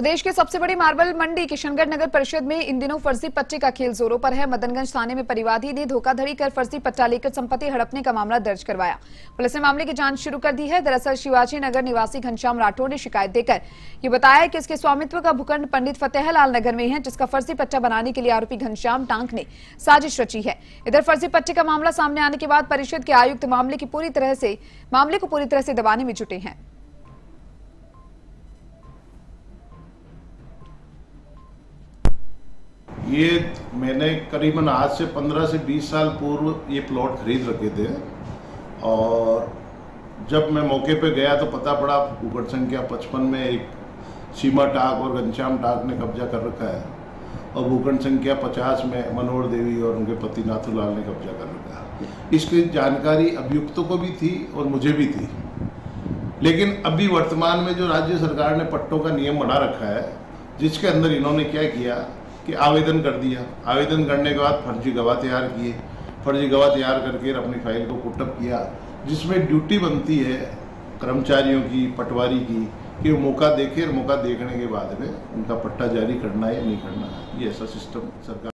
प्रदेश के सबसे बड़ी मार्बल मंडी किशनगढ़ नगर परिषद में इन दिनों फर्जी पट्टे का खेल जोरों पर है। मदनगंज थाने में परिवादी ने धोखाधड़ी कर फर्जी पट्टा लेकर संपत्ति हड़पने का मामला दर्ज करवाया। पुलिस ने मामले की जाँच शुरू कर दी है। दरअसल शिवाजी नगर निवासी घनश्याम राठौर ने शिकायत देकर ये बताया कि इसके स्वामित्व का भूखंड पंडित फतेहलाल नगर में है, जिसका फर्जी पट्टा बनाने के लिए आरोपी घनश्याम टांक ने साजिश रची है। इधर फर्जी पट्टे का मामला सामने आने के बाद परिषद के आयुक्त मामले की पूरी तरह से, मामले को पूरी तरह से दबाने में जुटे हैं। ये मैंने करीबन आज से 15 से 20 साल पूर्व ये प्लॉट खरीद रखे थे। और जब मैं मौके पे गया तो पता पड़ा भूखंड संख्या 55 में एक सीमा टाक और घनश्याम टाक ने कब्जा कर रखा है। और भूखंड संख्या 50 में मनोहर देवी और उनके पति नाथूलाल ने कब्जा कर रखा है। इसकी जानकारी अभियुक्तों को भी थी और मुझे भी थी। लेकिन अभी वर्तमान में जो राज्य सरकार ने पट्टों का नियम बना रखा है, जिसके अंदर इन्होंने क्या किया कि आवेदन कर दिया। आवेदन करने के बाद फर्जी गवाह तैयार किए। फर्जी गवाह तैयार करके अपनी फ़ाइल को पुटअप किया, जिसमें ड्यूटी बनती है कर्मचारियों की, पटवारी की, कि वो मौका देखे और मौका देखने के बाद में उनका पट्टा जारी करना है या नहीं करना है। ये ऐसा सिस्टम सरकार